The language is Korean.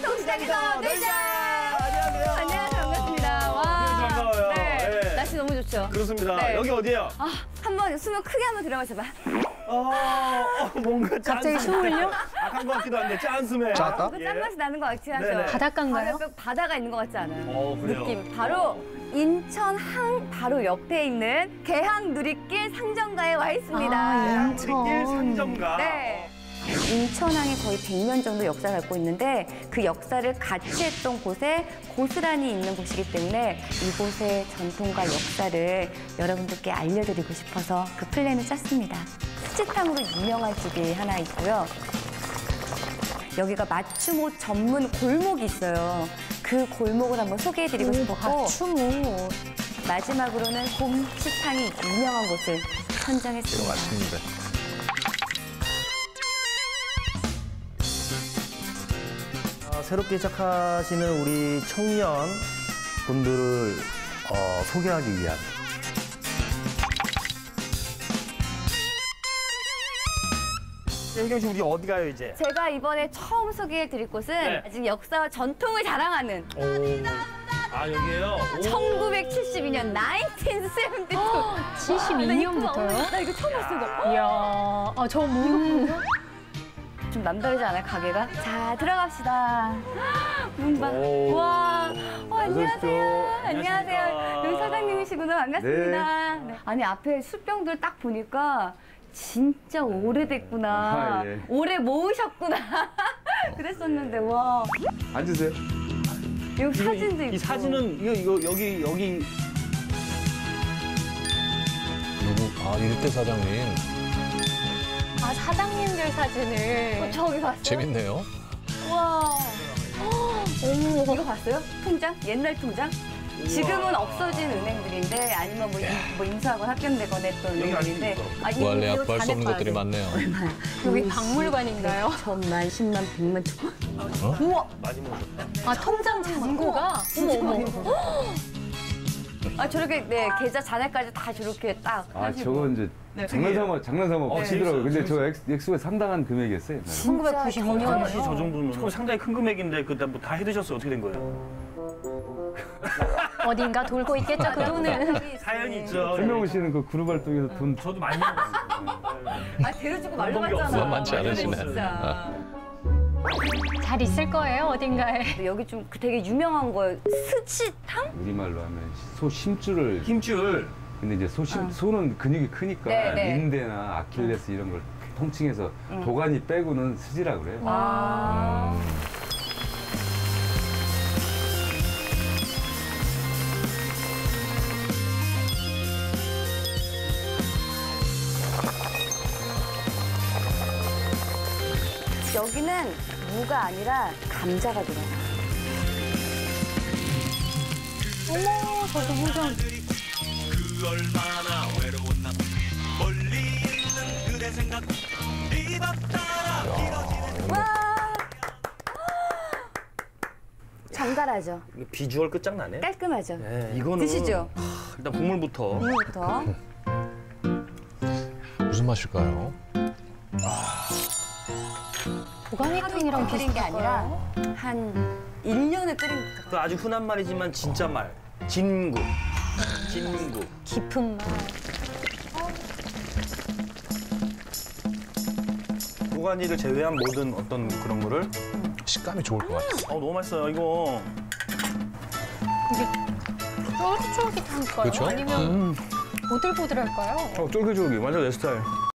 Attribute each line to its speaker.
Speaker 1: 전통시장에서 놀자!
Speaker 2: 안녕하세요.
Speaker 1: 안녕하세요. 반갑습니다. 와.
Speaker 2: 네, 반가워요.
Speaker 1: 네.
Speaker 2: 네.
Speaker 1: 날씨 너무 좋죠?
Speaker 2: 그렇습니다.
Speaker 1: 네.
Speaker 2: 여기 어디예요?
Speaker 1: 아, 한번 숨을 크게 한번 들어마셔봐.
Speaker 2: 어, 어, 뭔가
Speaker 3: 갑자기 숨 흘려?
Speaker 2: 악한 것 같기도 한데 짠스메.
Speaker 3: 짰다?
Speaker 1: 그 짠맛이 나는 것 같지 않죠?
Speaker 2: 네네.
Speaker 3: 바닷가인가요?
Speaker 1: 옆에 바다가 있는 것 같지 않아요?
Speaker 2: 어, 그래요.
Speaker 1: 느낌. 바로 인천 항 바로 옆에 있는 개항 누리길 상점가에 와 있습니다.
Speaker 3: 아,
Speaker 2: 우리길 상점가.
Speaker 1: 네. 인천항이 거의 100년 정도 역사를 갖고 있는데 그 역사를 같이 했던 곳에 고스란히 있는 곳이기 때문에 이곳의 전통과 역사를 여러분들께 알려드리고 싶어서 그 플랜을 짰습니다. 수지탕으로 유명한 집이 하나 있고요. 여기가 맞춤옷 전문 골목이 있어요. 그 골목을 한번 소개해드리고 싶었고
Speaker 3: 추모.
Speaker 1: 마지막으로는 곰치탕이 유명한 곳을 선정했습니다.
Speaker 4: 맞습니다.
Speaker 5: 새롭게 시작하시는 우리 청년 분들을 어, 소개하기 위한
Speaker 2: 혜경 씨 우리 어디 가요 이제?
Speaker 1: 제가 이번에 처음 소개해 드릴 곳은
Speaker 2: 네.
Speaker 1: 아직 역사와 전통을 자랑하는
Speaker 2: 오. 아 여기에요. 오.
Speaker 1: 1972년 1972.
Speaker 3: 72년부터요?
Speaker 1: 나 이거 처음 봤어 이거.
Speaker 3: 이야, 아, 저 뭐,
Speaker 1: 좀 남다르지 않아요 가게가? 자 들어갑시다. 문방.
Speaker 2: 오.
Speaker 1: 와. 어, 안녕하세요. 안녕하세요. 여기 사장님이시구나 반갑습니다. 네. 아니 앞에 술병들 딱 보니까. 진짜 오래됐구나.
Speaker 4: 아, 예.
Speaker 1: 오래 모으셨구나. 그랬었는데 와.
Speaker 4: 앉으세요.
Speaker 1: 여기 사진도 있고.
Speaker 2: 이 사진은 이거 이거 여기 여기
Speaker 4: 누구? 아, 일대 사장님.
Speaker 3: 아, 사장님들 사진을.
Speaker 1: 어, 저기 봤어요?
Speaker 4: 재밌네요.
Speaker 1: 와. 어머, 이거 봤어요? 통장? 옛날 통장? 지금은 없어진 은행들인데 아니면 뭐, 임- 뭐 임사학원 합격되거나 했던 은행들인데
Speaker 2: 아,
Speaker 1: 이거
Speaker 4: 구할 수 없는 것들이
Speaker 1: 돼.
Speaker 4: 많네요.
Speaker 1: 얼마야?
Speaker 3: 여기 박물관인가요?
Speaker 1: 천만, 십만, 백만, 천만. 우와!
Speaker 2: 많이.
Speaker 3: 아, 통장 잔고가? 어머, 어머.
Speaker 1: 아 저렇게 네 계좌 잔액까지 다 저렇게 딱
Speaker 4: 아,
Speaker 1: 하시고.
Speaker 4: 저거 이제
Speaker 1: 네.
Speaker 4: 장난삼아, 장난삼아
Speaker 2: 어,
Speaker 4: 치더라고요. 근데
Speaker 2: 재밌어요,
Speaker 4: 저 액- 액수가 상당한 금액이었어요. 옛날에.
Speaker 1: 1995년.
Speaker 2: 당시 저 정도면 저 상당히 큰 금액인데 그다 뭐다 해드셨어요 어떻게 된 거예요?
Speaker 3: 어딘가 돌고 있겠죠, 그 돈은.
Speaker 2: 사연이 있죠.
Speaker 4: 설명우 씨는 그 그룹 활동에서 돈
Speaker 2: 저도 많이 먹었어요.
Speaker 1: 아 대로주고 말로 갔잖아.
Speaker 4: 만만치 않으시네.
Speaker 1: 진짜.
Speaker 3: 잘 있을 거예요, 어딘가에.
Speaker 1: 여기 좀 되게 유명한 거예요. 스치탕?
Speaker 4: 우리말로 하면 소 심줄을
Speaker 2: 힘줄.
Speaker 4: 근데 이제 소 심, 소는 근육이 크니까
Speaker 1: 네, 네.
Speaker 4: 인대나 아킬레스 이런 걸 통칭해서 도가니 빼고는 스지라 그래요.
Speaker 1: 아. 여기는 무가 아니라 감자가 들어가.
Speaker 3: 어머, 저도 무좀
Speaker 6: 그 얼마나 외로웠나 멀리 있는 그대 생각 이밤 따라 길어지는
Speaker 1: 와! 정갈하죠.
Speaker 2: 이거 비주얼 끝장나네.
Speaker 1: 깔끔하죠.
Speaker 2: 네, 이거는
Speaker 1: 드시죠.
Speaker 2: 일단 국물부터.
Speaker 1: 국물부터.
Speaker 4: 무슨 맛일까요?
Speaker 3: 도가니탕이랑
Speaker 1: 끓인 게 아니라 한 1년을 끓인
Speaker 2: 것그 아주 흔한 말이지만 진짜 말. 진국. 진국.
Speaker 3: 깊은 맛.
Speaker 2: 도가니를 제외한 모든 어떤 그런 거를.
Speaker 4: 식감이 좋을 것 같아요.
Speaker 2: 어 너무 맛있어요 이거.
Speaker 3: 쫄깃쫄깃할까요?
Speaker 4: 그쵸?
Speaker 3: 아니면 보들보들할까요?
Speaker 2: 어 쫄깃쫄깃 완전 내 스타일.